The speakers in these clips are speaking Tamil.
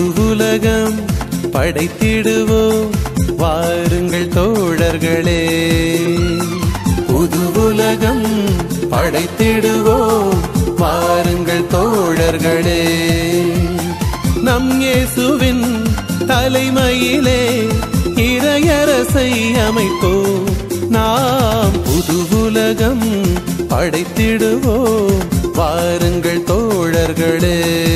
உலகம் படைத்திடுவோம். வாருங்கள் தோழர்களே. புது உலகம் படைத்திடுவோம். வாருங்கள் தோழர்களே. நம் இயேசுவின் தலைமையிலே இறையரசை அமைப்போம் நாம் புது உலகம் படைத்திடுவோம். வாருங்கள் தோழர்களே.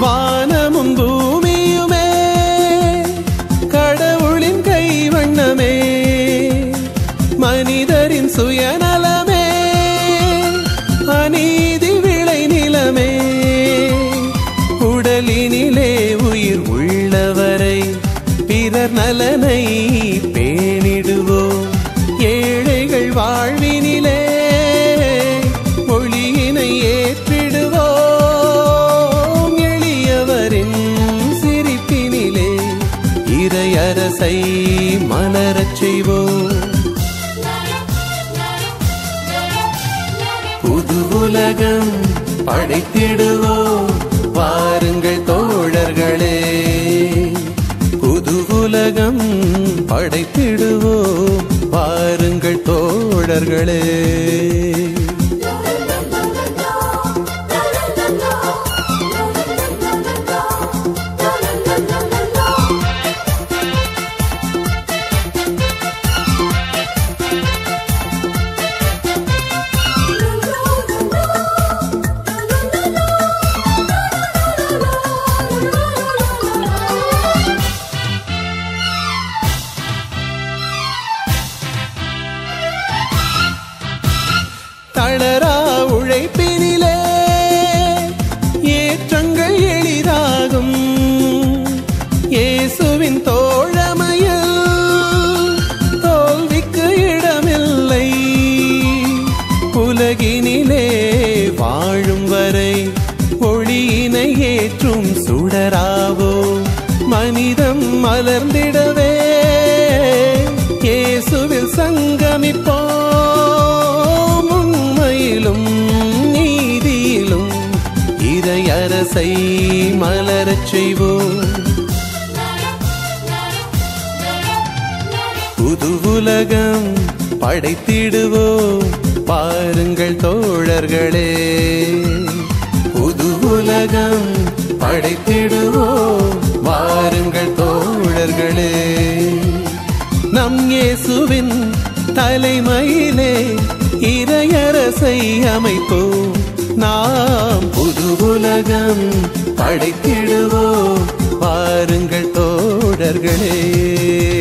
வானமும் பூமியுமே கடவுளின் கைவண்ணமே மனிதரின் சுயநலமே அநீதி விளை நிலமே. உடலினிலே உயிர் உள்ளவரை பிறர் நலனை இறையரசை மலரச் செய்வோம். புது உலகம் படைத்திடுவோம். வாருங்கள் தோழர்களே. புது உலகம் படைத்திடுவோம். வாருங்கள் தோழர்களே. ஏற்றும் சுடராவோ? மனிதம் மலர்ந்திடவே. இயேசுவில் சங்கமிப்போம். உண்மையிலும் நீதியிலும் இதை அரசை மலரச் செய்வோம். புது உலகம் படைத்திடுவோம். பாருங்கள் தோழர்களே புது உலகம் படைத்திடுவோம். வாருங்கள் தோழர்களே. நம் இயேசுவின் தலைமையிலே இறையரசை அமைப்போம். நாம் புது உலகம் படைத்திடுவோம். வாருங்கள் தோழர்களே.